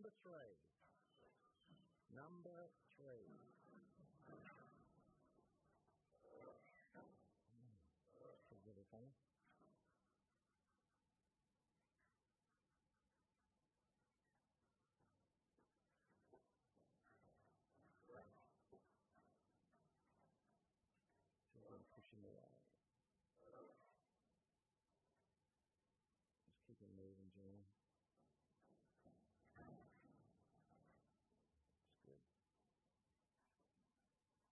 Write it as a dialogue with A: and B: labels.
A: Number three. Number three.